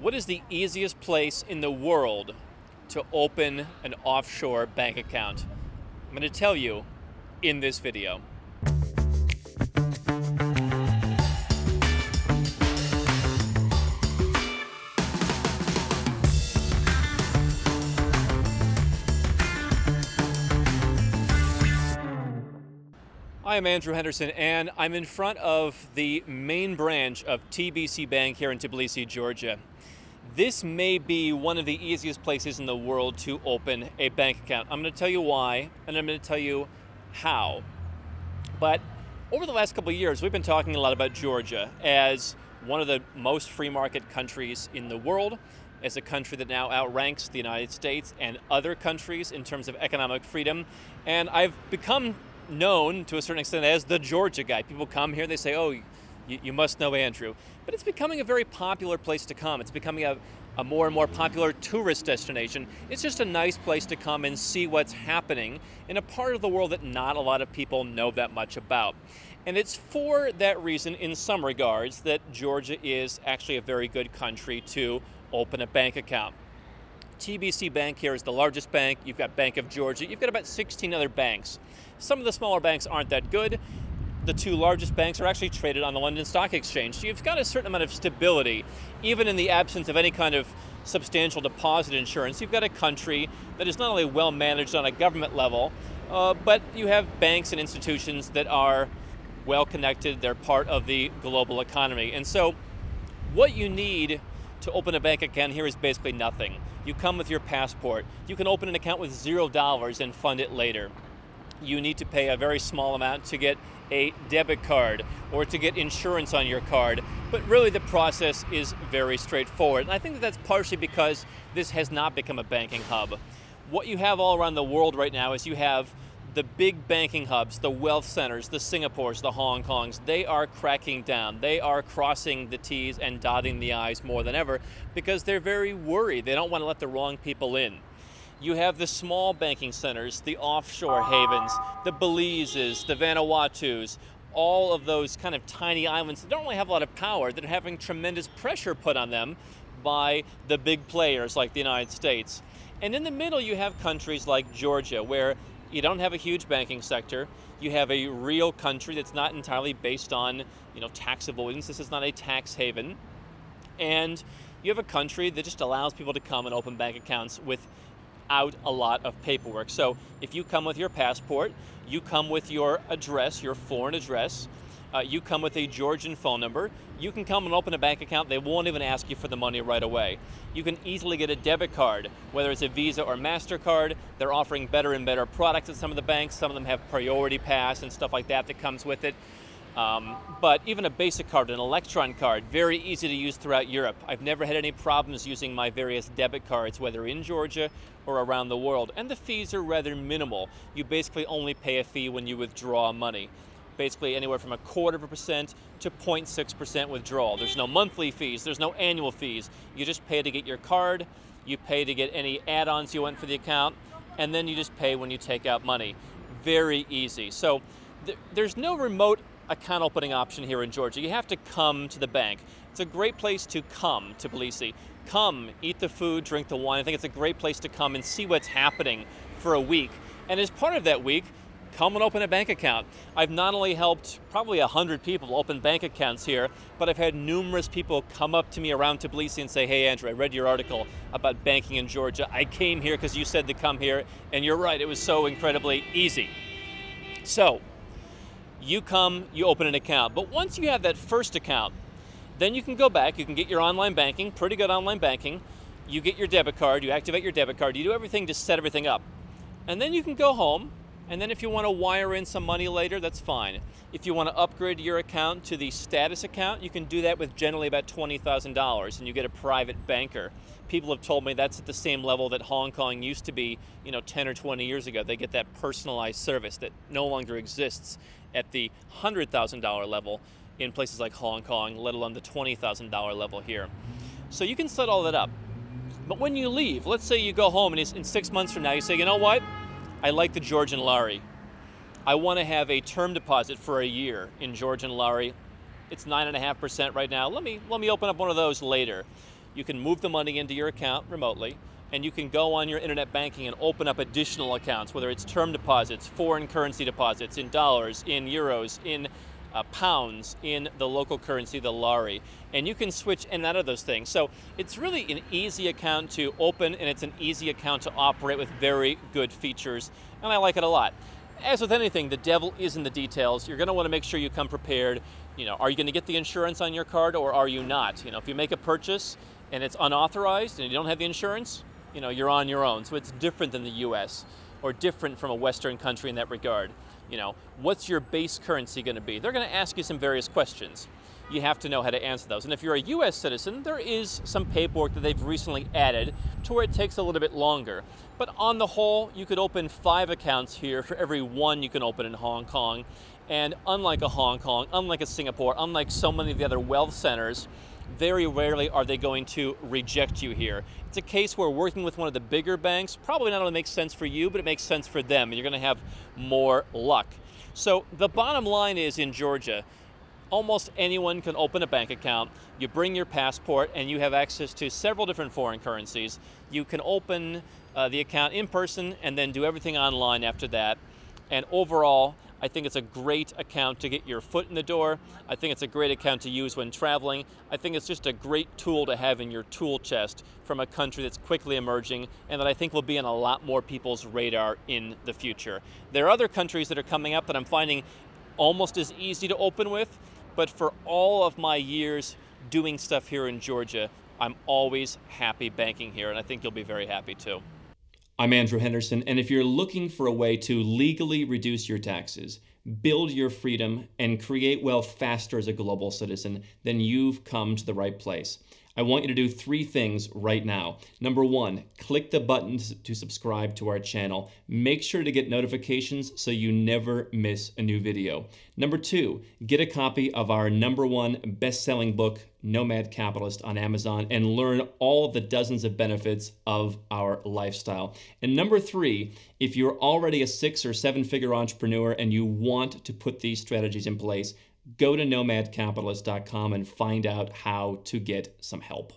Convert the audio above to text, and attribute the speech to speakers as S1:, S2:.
S1: What is the easiest place in the world to open an offshore bank account? I'm going to tell you in this video. I am Andrew Henderson, and I'm in front of the main branch of TBC Bank here in Tbilisi, Georgia. This may be one of the easiest places in the world to open a bank account. I'm going to tell you why, and I'm going to tell you how. But over the last couple of years, we've been talking a lot about Georgia as one of the most free market countries in the world, as a country that now outranks the United States and other countries in terms of economic freedom. And I've become known to a certain extent as the Georgia guy. People come here, they say, oh, you, you must know Andrew. But it's becoming a very popular place to come. It's becoming a, a more and more popular tourist destination. It's just a nice place to come and see what's happening in a part of the world that not a lot of people know that much about. And it's for that reason, in some regards, that Georgia is actually a very good country to open a bank account. TBC Bank here is the largest bank. You've got Bank of Georgia. You've got about 16 other banks. Some of the smaller banks aren't that good. The two largest banks are actually traded on the London Stock Exchange. So you've got a certain amount of stability, even in the absence of any kind of substantial deposit insurance. You've got a country that is not only well managed on a government level, uh, but you have banks and institutions that are well connected. They're part of the global economy. And so, what you need to open a bank account here is basically nothing. You come with your passport. You can open an account with zero dollars and fund it later you need to pay a very small amount to get a debit card or to get insurance on your card. But really, the process is very straightforward. And I think that that's partially because this has not become a banking hub. What you have all around the world right now is you have the big banking hubs, the wealth centers, the Singapores, the Hong Kongs, they are cracking down. They are crossing the T's and dotting the I's more than ever because they're very worried. They don't want to let the wrong people in. You have the small banking centers, the offshore havens, the Belizes, the Vanuatu's, all of those kind of tiny islands that don't really have a lot of power, that are having tremendous pressure put on them by the big players like the United States. And in the middle, you have countries like Georgia, where you don't have a huge banking sector. You have a real country that's not entirely based on, you know, tax avoidance. This is not a tax haven. And you have a country that just allows people to come and open bank accounts with out a lot of paperwork. So if you come with your passport, you come with your address, your foreign address, uh, you come with a Georgian phone number, you can come and open a bank account. They won't even ask you for the money right away. You can easily get a debit card, whether it's a Visa or MasterCard. They're offering better and better products at some of the banks. Some of them have priority pass and stuff like that that comes with it. Um, but even a basic card, an Electron card, very easy to use throughout Europe. I've never had any problems using my various debit cards, whether in Georgia or around the world. And the fees are rather minimal. You basically only pay a fee when you withdraw money. Basically anywhere from a quarter of a percent to 0.6% withdrawal. There's no monthly fees, there's no annual fees. You just pay to get your card, you pay to get any add-ons you want for the account, and then you just pay when you take out money. Very easy. So th there's no remote account opening option here in Georgia. You have to come to the bank. It's a great place to come to Tbilisi. Come, eat the food, drink the wine. I think it's a great place to come and see what's happening for a week. And as part of that week, come and open a bank account. I've not only helped probably 100 people open bank accounts here, but I've had numerous people come up to me around Tbilisi and say, hey Andrew, I read your article about banking in Georgia. I came here because you said to come here, and you're right, it was so incredibly easy. So, you come, you open an account. But once you have that first account, then you can go back, you can get your online banking, pretty good online banking. You get your debit card, you activate your debit card, you do everything to set everything up. And then you can go home, and then if you want to wire in some money later, that's fine. If you want to upgrade your account to the status account, you can do that with generally about $20,000 and you get a private banker. People have told me that's at the same level that Hong Kong used to be, you know, 10 or 20 years ago. They get that personalized service that no longer exists at the $100,000 level in places like Hong Kong, let alone the $20,000 level here. So you can set all that up. But when you leave, let's say you go home and in six months from now you say, you know what? I like the Georgian Lari. I want to have a term deposit for a year in Georgian Lari. It's 9.5% right now. Let me, let me open up one of those later. you can move the money into your account remotely and you can go on your internet banking and open up additional accounts, whether it's term deposits, foreign currency deposits in dollars, in euros, in uh, pounds in the local currency, the lari. And you can switch in and out of those things. So it's really an easy account to open and it's an easy account to operate with very good features. And I like it a lot. As with anything, the devil is in the details. You're going to want to make sure you come prepared. You know, are you going to get the insurance on your card or are you not? You know, if you make a purchase and it's unauthorized and you don't have the insurance, you know, you're on your own. So it's different than the US or different from a Western country in that regard. You know, what's your base currency going to be? They're going to ask you some various questions. You have to know how to answer those. And if you're a US citizen, there is some paperwork that they've recently added to where it takes a little bit longer. But on the whole, you could open five accounts here for every one you can open in Hong Kong. And unlike a Hong Kong, unlike a Singapore, unlike so many of the other wealth centers, very rarely are they going to reject you here. It's a case where working with one of the bigger banks probably not only makes sense for you, but it makes sense for them, and you're going to have more luck. So the bottom line is in Georgia, almost anyone can open a bank account. You bring your passport and you have access to several different foreign currencies. You can open uh, the account in person and then do everything online after that. And overall, I think it's a great account to get your foot in the door. I think it's a great account to use when traveling. I think it's just a great tool to have in your tool chest from a country that's quickly emerging and that I think will be on a lot more people's radar in the future. There are other countries that are coming up that I'm finding almost as easy to open with, but for all of my years doing stuff here in Georgia, I'm always happy banking here, and I think you'll be very happy too.
S2: I'm Andrew Henderson, and if you're looking for a way to legally reduce your taxes, build your freedom, and create wealth faster as a global citizen, then you've come to the right place. I want you to do three things right now. Number one, click the button to subscribe to our channel. Make sure to get notifications so you never miss a new video. Number two, get a copy of our number one best-selling book, Nomad Capitalist on Amazon and learn all the dozens of benefits of our lifestyle. And number three, if you're already a six or seven figure entrepreneur and you want to put these strategies in place, go to nomadcapitalist.com and find out how to get some help.